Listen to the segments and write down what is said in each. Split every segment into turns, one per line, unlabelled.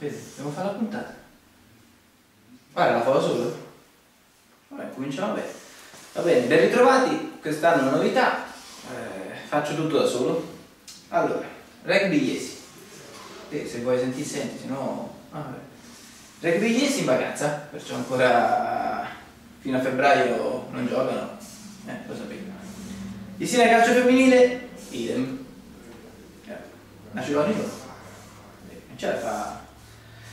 Fede, devo fare la puntata. Guarda, la fa da solo. Vabbè, cominciamo bene. Va bene, ben ritrovati, quest'anno una novità, eh, faccio tutto da solo. Allora, rugby Iesi. Te, se vuoi senti, senti, se no... Ah, rugby Iesi in vacanza, perciò ancora fino a febbraio non giocano. Eh, lo sapevo. Iesina calcio femminile, idem. Eh, nasce con il non ce la fa.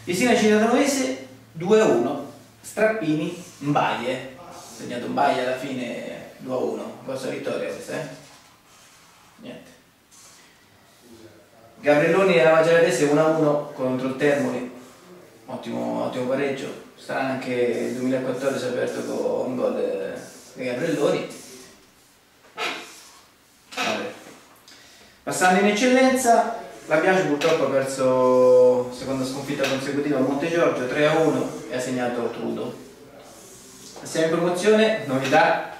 Iesina Cinatanovese 2-1, Strappini, Mbaie, segnato Mbaie alla fine 2-1, grossa vittoria questa, eh? Niente. Gabrielloni e la Mageradese 1-1 contro il Termoli, ottimo, ottimo pareggio, strano anche il 2014 aperto con un gol di Gabrielloni. Passando in eccellenza, la Biagio purtroppo ha perso seconda sconfitta consecutiva a Monte Giorgio 3-1 e ha segnato Trudo. Siamo in promozione, novità,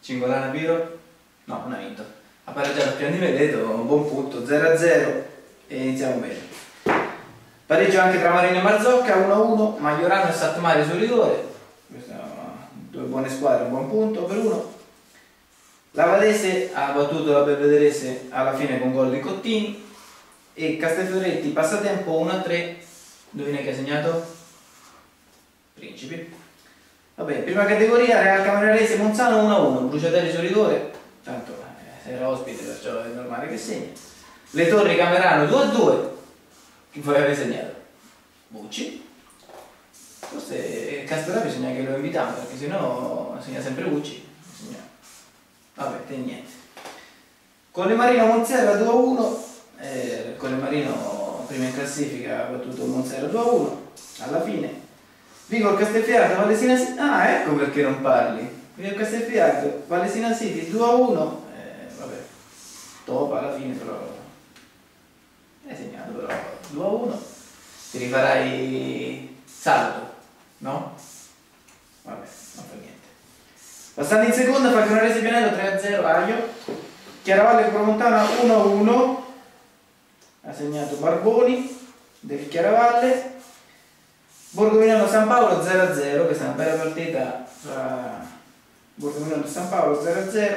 Cingolana Piro, no, non ha vinto. Ha pareggiato a Pian di Veleto, un buon punto, 0-0 e iniziamo bene. Pareggio anche tra Marino e Marzocca, 1-1, Maiorano e Satmari sul rigore. Due buone squadre, un buon punto per uno. La Valese ha battuto la Belvederese alla fine con gol di Cottini e Castelfioretti passatempo 1-3. Indovina chi ha segnato? Principi. Vabbè, prima categoria Real Camerarese Monzano 1-1, Bruciatelli sul rigore, tanto eh, era ospite perciò è normale che segni. Le Torri Camerano 2-2, chi poi aveva segnato? Bucci. Forse Castelfioretti bisogna che lo invitiamo perché sennò segna sempre Bucci. Segna. Vabbè, te niente. Con le Marino Monzera 2-1, eh, con le Marino prima in classifica ha battuto Monzera 2-1, alla fine Vigor Castelfiardo, Valesina City. Ah, ecco perché non parli. Vigor Castelfiardo, Valesina City 2 a 1. Eh, vabbè, top alla fine però. Hai segnato però 2 a 1. Ti rifarai saldo, no? Vabbè, non fa niente. Passando in seconda, Falconarese Pianello 3 a 0, Aio. Chiaravalle Promontana 1 a 1. Ha segnato Barboni del Chiaravalle. Borgo Milano San Paolo 0-0, questa è una bella partita tra Borgo Milano e San Paolo 0-0.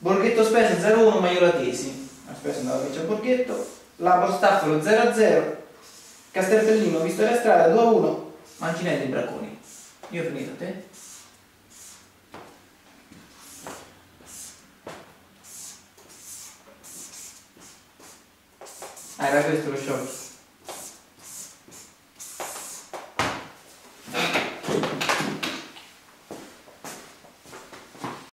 Borghetto Spesa 0-1, Maiolatesi. La Spesa andava a vincere a Borghetto. Labo Staffolo 0-0. Castelpellino Vistoria Strada 2-1. Mancinelli Bracconi. Io ho finito, a te? Ah, era questo lo show.